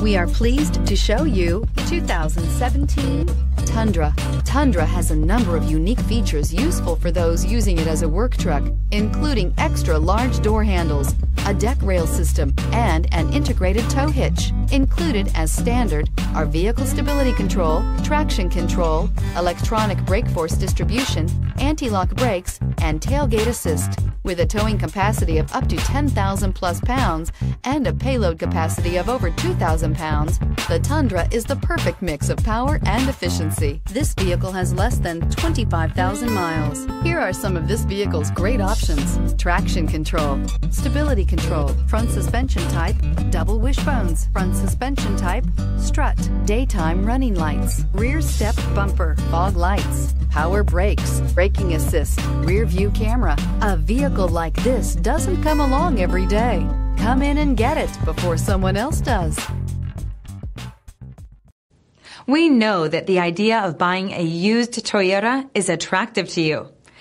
We are pleased to show you 2017 Tundra. Tundra has a number of unique features useful for those using it as a work truck, including extra large door handles, a deck rail system, and an integrated tow hitch. Included as standard are vehicle stability control, traction control, electronic brake force distribution, anti-lock brakes, and tailgate assist. With a towing capacity of up to 10,000 plus pounds and a payload capacity of over 2,000 pounds, the Tundra is the perfect mix of power and efficiency. This vehicle has less than 25,000 miles. Here are some of this vehicle's great options. Traction control, stability control, front suspension type, double wishbones, front suspension type, strut, daytime running lights, rear step bumper, fog lights, power brakes, braking assist, rear view camera. A vehicle like this doesn't come along every day. Come in and get it before someone else does. We know that the idea of buying a used Toyota is attractive to you.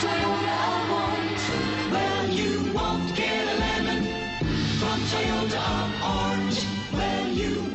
Toyota of Orange, well, you won't get a lemon. From Toyota Orange, well, you